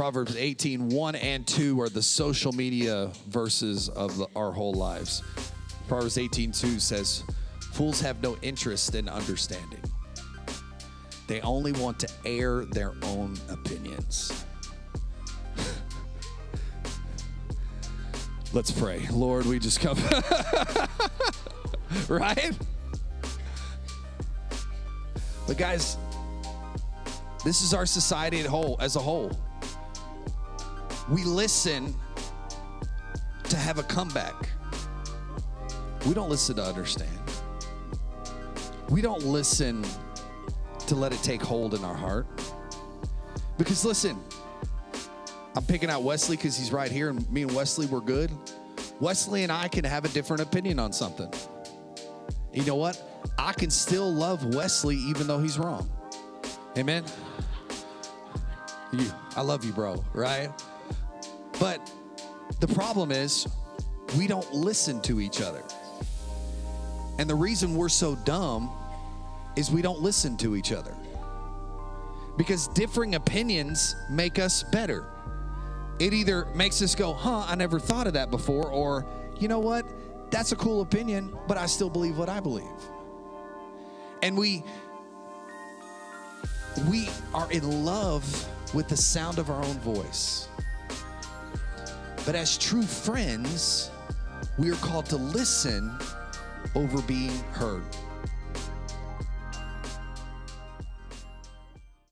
Proverbs 18, 1 and 2 are the social media verses of the, our whole lives. Proverbs 18, 2 says, Fools have no interest in understanding. They only want to air their own opinions. Let's pray. Lord, we just come. right? But guys, this is our society at whole as a whole. We listen to have a comeback. We don't listen to understand. We don't listen to let it take hold in our heart. Because listen, I'm picking out Wesley because he's right here, and me and Wesley were good. Wesley and I can have a different opinion on something. You know what? I can still love Wesley even though he's wrong. Amen. You, I love you, bro, right? But the problem is we don't listen to each other. And the reason we're so dumb is we don't listen to each other. Because differing opinions make us better. It either makes us go, huh, I never thought of that before, or, you know what, that's a cool opinion, but I still believe what I believe. And we we are in love with the sound of our own voice. But as true friends, we are called to listen over being heard.